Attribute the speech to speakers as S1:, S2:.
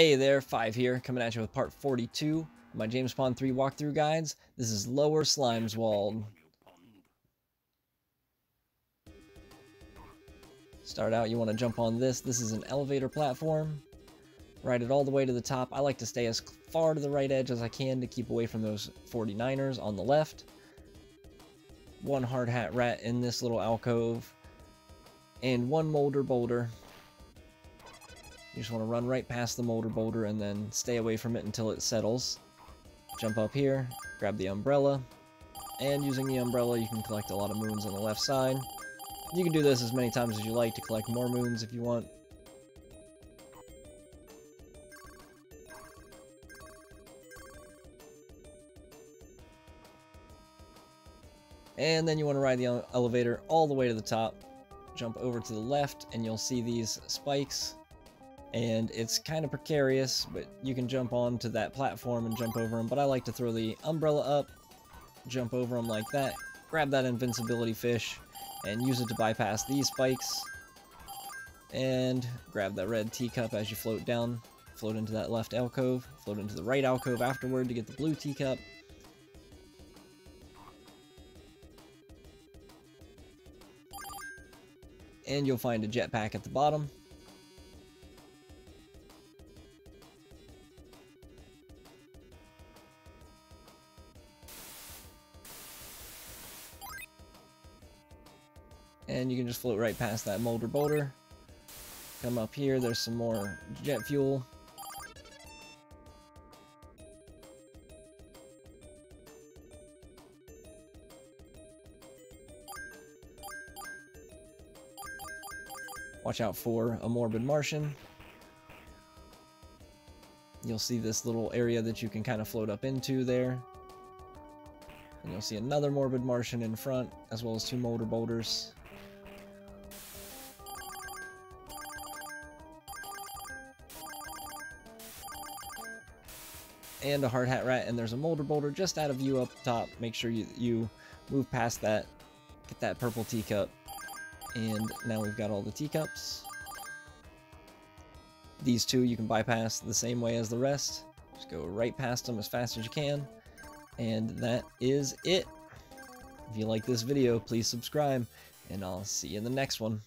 S1: Hey there, 5 here, coming at you with part 42 of my James Pond 3 walkthrough guides. This is Lower Slimeswold. Start out, you want to jump on this. This is an elevator platform. Ride it all the way to the top. I like to stay as far to the right edge as I can to keep away from those 49ers on the left. One hard hat rat in this little alcove. And one molder boulder you just want to run right past the molder boulder and then stay away from it until it settles. Jump up here, grab the umbrella, and using the umbrella you can collect a lot of moons on the left side. You can do this as many times as you like to collect more moons if you want. And then you want to ride the elevator all the way to the top. Jump over to the left and you'll see these spikes and it's kind of precarious, but you can jump onto that platform and jump over them, but I like to throw the umbrella up, jump over them like that, grab that invincibility fish, and use it to bypass these spikes, and grab that red teacup as you float down, float into that left alcove, float into the right alcove afterward to get the blue teacup, and you'll find a jetpack at the bottom, and you can just float right past that molder boulder. Come up here, there's some more jet fuel. Watch out for a Morbid Martian. You'll see this little area that you can kind of float up into there. And you'll see another Morbid Martian in front, as well as two Molder Boulders. And a hard hat rat, and there's a molder boulder just out of view up top. Make sure you, you move past that, get that purple teacup, and now we've got all the teacups. These two you can bypass the same way as the rest. Just go right past them as fast as you can. And that is it. If you like this video, please subscribe, and I'll see you in the next one.